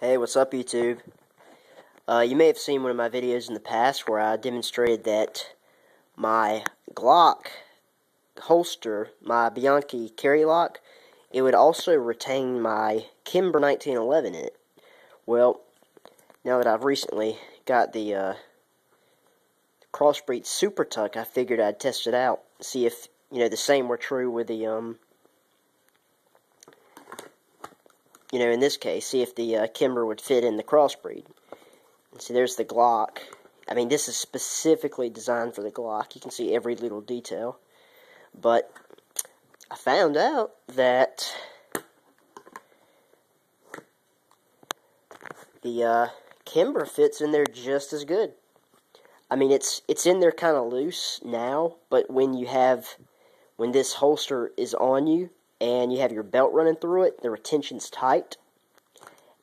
Hey, what's up YouTube? Uh, you may have seen one of my videos in the past where I demonstrated that my Glock holster, my Bianchi CarryLok, it would also retain my Kimber 1911 in it. Well, now that I've recently got the uh, Crossbreed Super Tuck, I figured I'd test it out, see if, you know, the same were true with the, um, you know, in this case, see if the uh, Kimber would fit in the crossbreed. And see, there's the Glock. I mean, this is specifically designed for the Glock. You can see every little detail. But I found out that the uh, Kimber fits in there just as good. I mean, it's it's in there kind of loose now, but when you have when this holster is on you, and you have your belt running through it. The retention's tight,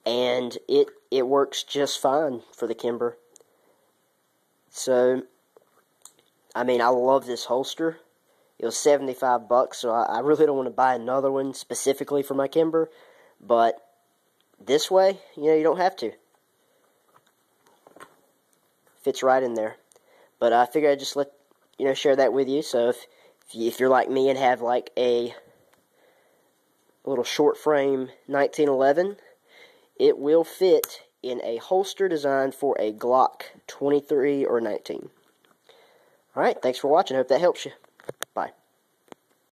and it it works just fine for the Kimber. So, I mean, I love this holster. It was 75 bucks, so I, I really don't want to buy another one specifically for my Kimber, but this way, you know, you don't have to. Fits right in there. But I figured I'd just let, you know, share that with you. So if, if you're like me and have like a little short frame 1911. It will fit in a holster designed for a Glock 23 or 19. Alright, thanks for watching. Hope that helps you.